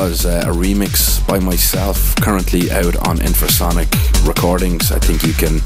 was uh, a remix by myself, currently out on Infrasonic Recordings. I think you can